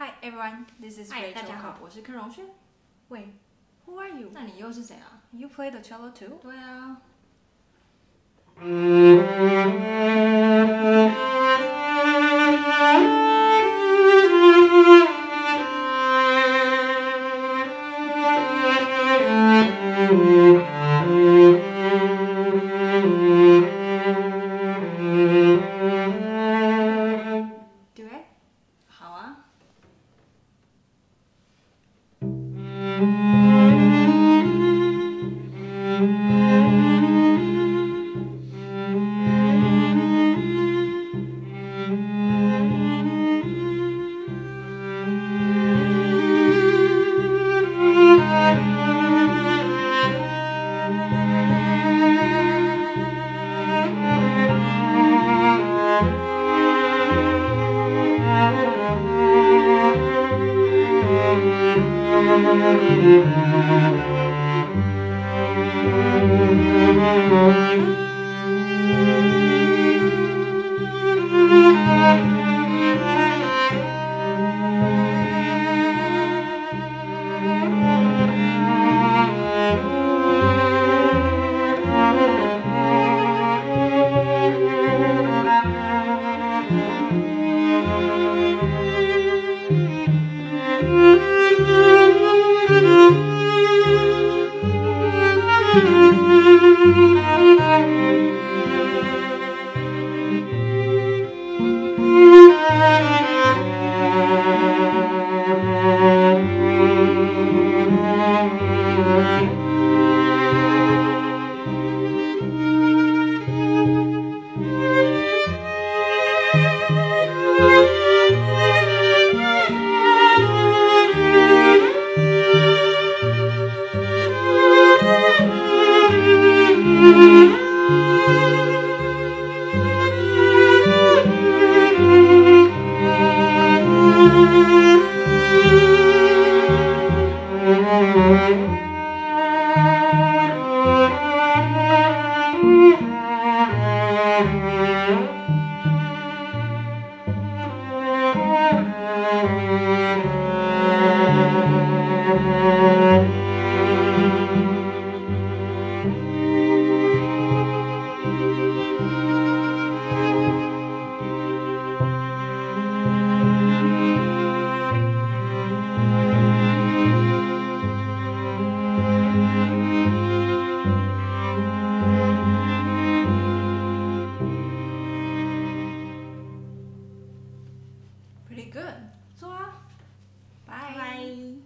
Hi everyone, this is Hi，大 Rachel 家好 Cup，我是柯荣轩。Wait, who are you? 那你又是谁啊？ You play the cello too? 对啊， Duet? 好啊。 Thank you. pretty good. So, uh. Bye.